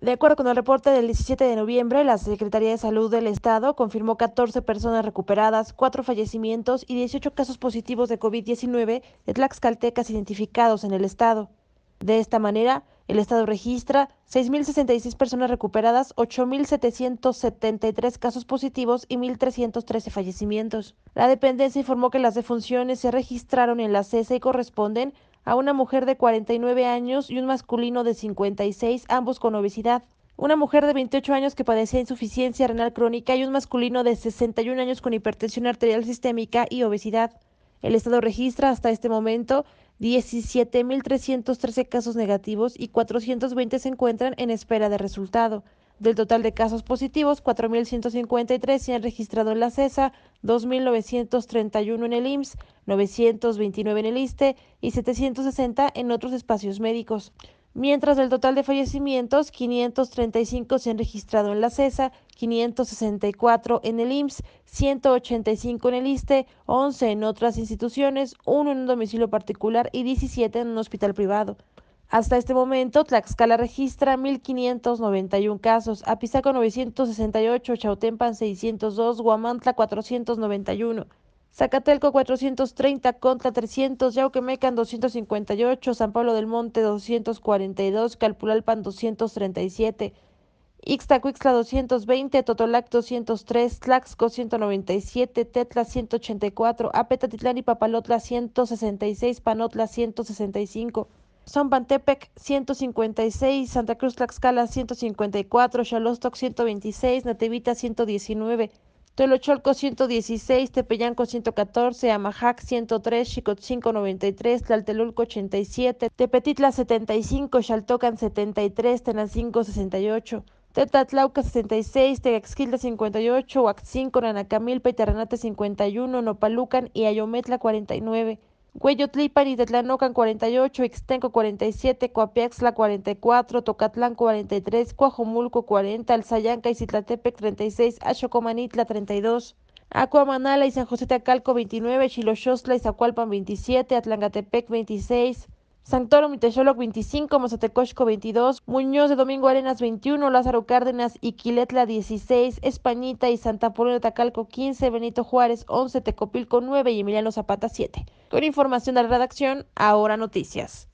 De acuerdo con el reporte del 17 de noviembre, la Secretaría de Salud del Estado confirmó 14 personas recuperadas, 4 fallecimientos y 18 casos positivos de COVID-19 de tlaxcaltecas identificados en el Estado. De esta manera, el Estado registra 6.066 personas recuperadas, 8.773 casos positivos y 1.313 fallecimientos. La dependencia informó que las defunciones se registraron en la CESA y corresponden a una mujer de 49 años y un masculino de 56, ambos con obesidad. Una mujer de 28 años que padecía insuficiencia renal crónica y un masculino de 61 años con hipertensión arterial sistémica y obesidad. El Estado registra hasta este momento 17.313 casos negativos y 420 se encuentran en espera de resultado. Del total de casos positivos, 4.153 se han registrado en la CESA, 2.931 en el IMSS, 929 en el ISTE y 760 en otros espacios médicos mientras del total de fallecimientos, 535 se han registrado en la CESA, 564 en el IMSS, 185 en el ISTE, 11 en otras instituciones, 1 en un domicilio particular y 17 en un hospital privado. Hasta este momento, Tlaxcala registra 1.591 casos, Apizaco 968, Chautempan 602, Guamantla 491. Zacatelco 430, Contra 300, Yauquemecan 258, San Pablo del Monte 242, Calpulalpan 237, Ixtacuixtla 220, Totolac 203, Tlaxco 197, Tetla 184, Apetatitlán y Papalotla 166, Panotla 165. Son Pantepec 156, Santa Cruz Tlaxcala 154, Xalostoc 126, Natevita 119, Tolocholco 116, Tepeyanco 114, Amajac 103, Xicotzinco 93, Tlaltelulco 87, Tepetitla 75, Xaltocan 73, Tenancingo 68, Tetatlauca 66, Tegaxquilta 58, Huaxinco, Nanacamilpa y Terranate 51, Nopalucan y Ayometla 49. Hueyotlipan y Tetlanocan 48, Ixtenco 47, Coapiaxla 44, Tocatlán 43, Coajomulco 40, Alzayanca y Citlatepec 36, Achocomanitla 32. Acuamanala y San José Tacalco 29, Chilochostla y Zacualpan 27, Atlangatepec 26, Santoro Mitecholoc 25, Mazatecosco 22, Muñoz de Domingo Arenas 21, Lázaro Cárdenas y Quiletla 16, Españita y Santa Paula de Tacalco 15, Benito Juárez 11, Tecopilco 9 y Emiliano Zapata 7. Con información de la redacción, ahora noticias.